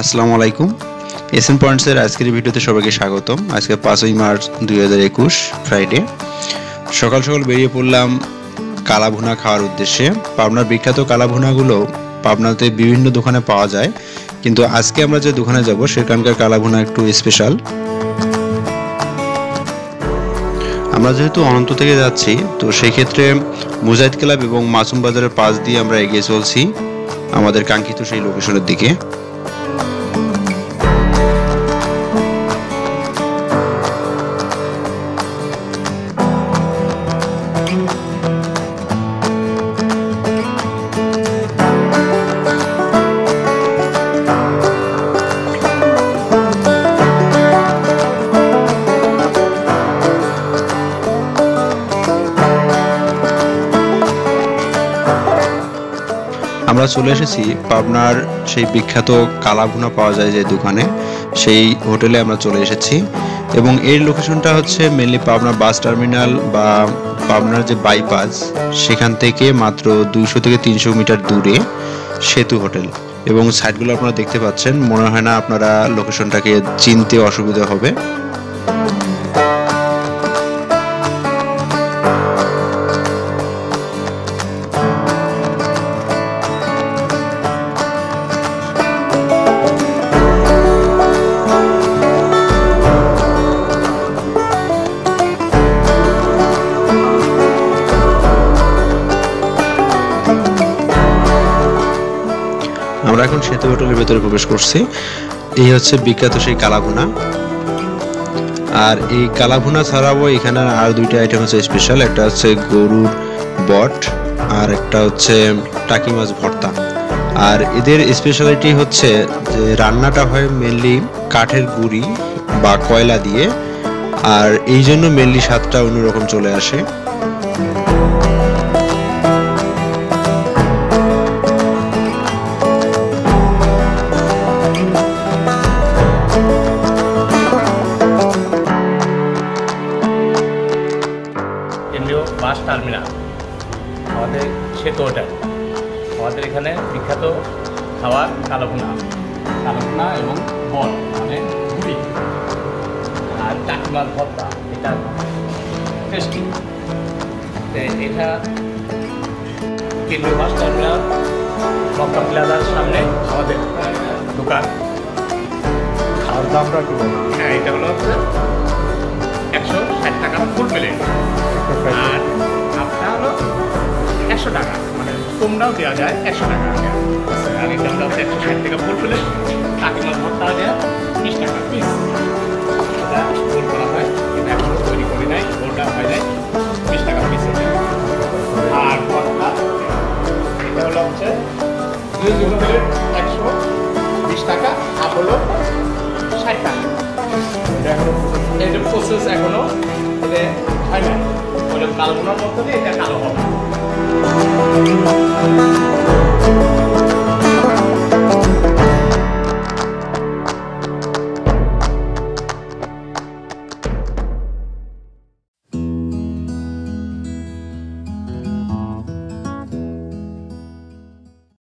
আসসালামু আলাইকুম। এসএন পয়েন্টসের আজকের ভিডিওতে সবাইকে স্বাগতম। আজকে পাঁচই মার্চ দুই হাজার একুশ ফ্রাইডে সকাল সকাল বেরিয়ে পড়লাম কালাভুনা খাওয়ার উদ্দেশ্যে। পাবনার বিখ্যাত কালাভুনাগুলো পাবনাতে বিভিন্ন দোকানে পাওয়া যায়। কিন্তু আজকে আমরা যে দোকানে যাব, সেখানকার কালাভুনা একটু স্পেশাল আমরা যেহেতু অনন্ত থেকে যাচ্ছি, তো সেই ক্ষেত্রে মুজাহিদ ক্লাব এবং মাসুম বাজারের পাশ দিয়ে আমরা এগিয়ে চলছি, আমাদের কাঙ্ক্ষিত সেই লোকেশনের দিকে। আমরা চলে এসেছি পাবনার সেই বিখ্যাত কালাভুনা পাওয়া যায় যে দোকানে, সেই হোটেলে আমরা চলে এসেছি। এবং এর লোকেশনটা হচ্ছে মেনলি পাবনা বাস টার্মিনাল বা পাবনার যে বাইপাস সেখান থেকে মাত্র দুইশো থেকে তিনশো মিটার দূরে সেতু হোটেল। এবং সাইটগুলো আপনারা দেখতে পাচ্ছেন, মনে হয় না আপনারা লোকেশনটাকে চিনতে অসুবিধা হবে। আমরা এখন সেতু হোটেলের ভেতরে প্রবেশ করছি। এই হচ্ছে বিখ্যাত সেই কালাভুনা। আর এই কালাভুনা ছাড়াও এখানে আর দুইটা আইটেম হচ্ছে স্পেশাল একটা হচ্ছে গরুর বট আর একটা হচ্ছে টাকি মাছ ভর্তা। আর এদের স্পেশালিটি হচ্ছে যে রান্নাটা হয় মেনলি কাঠের গুঁড়ি বা কয়লা দিয়ে। আর এই জন্য মেনলি স্বাদটা অন্যরকম চলে আসে। টার্মিনাল। আমাদের সেতু হোটেল আমাদের এখানে বিখ্যাত খাবার কালোভুনা। কালোভুনা এবং বল মানে ঘুড়ি আর মাছ ভর্তা এটা টেস্টি এটা কেন্দ্রীয় বাস টার্মিনাল মক্কা প্লাজার সামনে আমাদের দোকান। আর দামটা কি হ্যাঁ এটা হলো তোমরাও দেওয়া যায় একশো টাকা হচ্ছে একশো ষাট টাকা ফুল প্লেট কাকি মাছ ভর্তা দেওয়া বিশ টাকা হয় এটা এখনও তৈরি বিশ টাকা আর হচ্ছে দুই ফুল একশো বিশ টাকা ষাট টাকা। এখনও প্রসেস এখনও, এটা হয় না ওটা কালো বোনার মধ্যে এটা কালো হবে। Thank you.